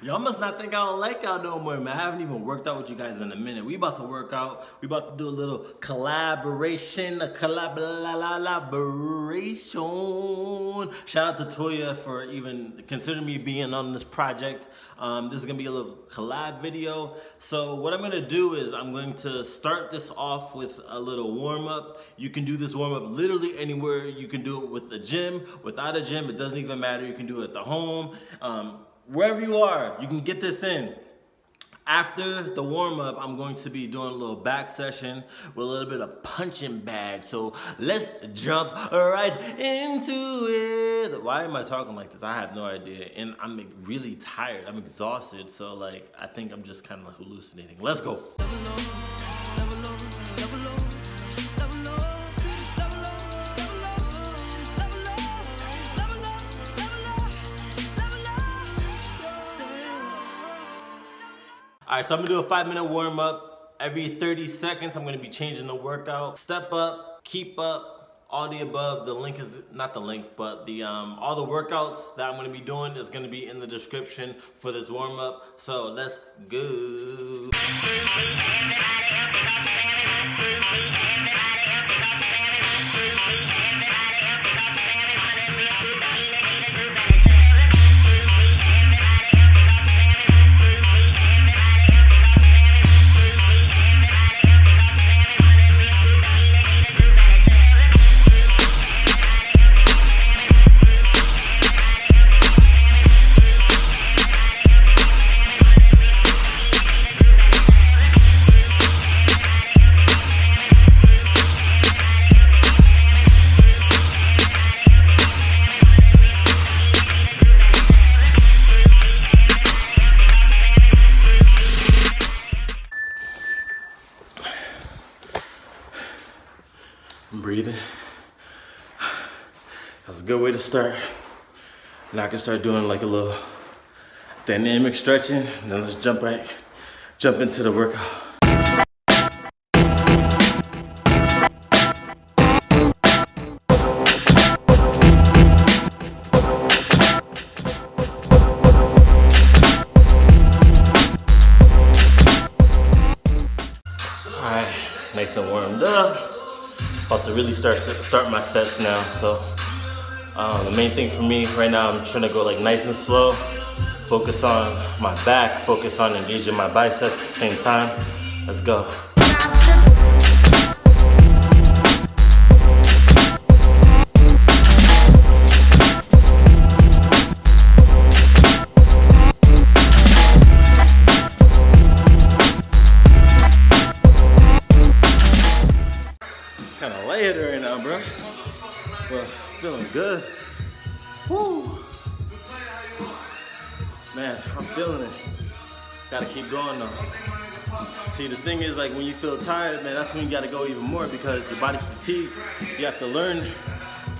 Y'all must not think I don't like y'all no more, man. I haven't even worked out with you guys in a minute. We about to work out. We about to do a little collaboration, a collaboration. Shout out to Toya for even considering me being on this project. Um, this is gonna be a little collab video. So what I'm gonna do is I'm going to start this off with a little warm up. You can do this warm up literally anywhere. You can do it with a gym, without a gym, it doesn't even matter. You can do it at the home. Um, wherever you are, you can get this in. After the warm up, I'm going to be doing a little back session with a little bit of punching bag. So let's jump right into it. Why am I talking like this? I have no idea. And I'm really tired. I'm exhausted. So like, I think I'm just kind of hallucinating. Let's go. All right, so I'm gonna do a five minute warm up. Every 30 seconds, I'm gonna be changing the workout. Step up, keep up, all the above. The link is, not the link, but the um, all the workouts that I'm gonna be doing is gonna be in the description for this warm up. So let's go. Breathing. That's a good way to start. Now I can start doing like a little dynamic stretching. Then let's jump back, jump into the workout. About to really start start my sets now. So um, the main thing for me right now, I'm trying to go like nice and slow. Focus on my back. Focus on engaging my biceps at the same time. Let's go. Kind of lighter right now, bro. But feeling good. Woo. Man, I'm feeling it. Gotta keep going though. See, the thing is, like, when you feel tired, man, that's when you gotta go even more because your body's fatigued. You have to learn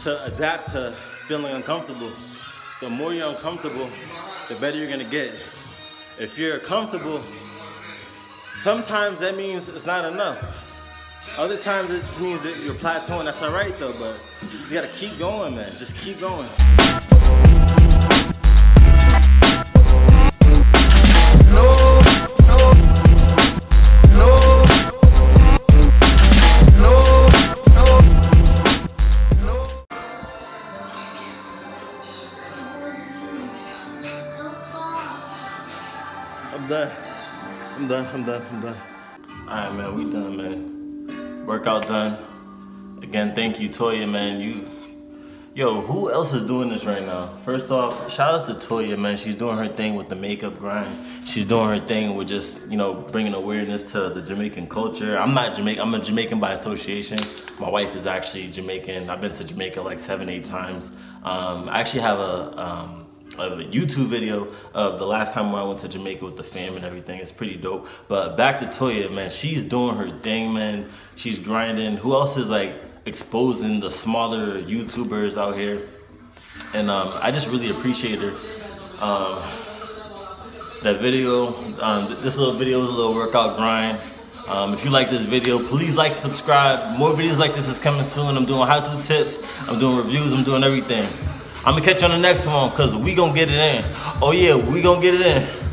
to adapt to feeling uncomfortable. The more you're uncomfortable, the better you're gonna get. If you're comfortable, sometimes that means it's not enough. Other times it just means that you're plateauing. That's all right though, but you just gotta keep going, man. Just keep going. No, no, no. No, no. I'm done. I'm done. I'm done. I'm done. All right, man. We done, man. Workout done. Again, thank you, Toya, man. You, yo, who else is doing this right now? First off, shout out to Toya, man. She's doing her thing with the makeup grind. She's doing her thing with just, you know, bringing awareness to the Jamaican culture. I'm not Jamaican. I'm a Jamaican by association. My wife is actually Jamaican. I've been to Jamaica like seven, eight times. Um, I actually have a. Um, of a YouTube video of the last time I went to Jamaica with the fam and everything. It's pretty dope. But back to Toya, man, she's doing her thing, man. She's grinding. Who else is like exposing the smaller YouTubers out here? And um, I just really appreciate her. Um, that video, um, this little video is a little workout grind. Um, if you like this video, please like, subscribe. More videos like this is coming soon. I'm doing how-to tips. I'm doing reviews. I'm doing everything. I'm gonna catch you on the next one because we gonna get it in. Oh yeah, we gonna get it in.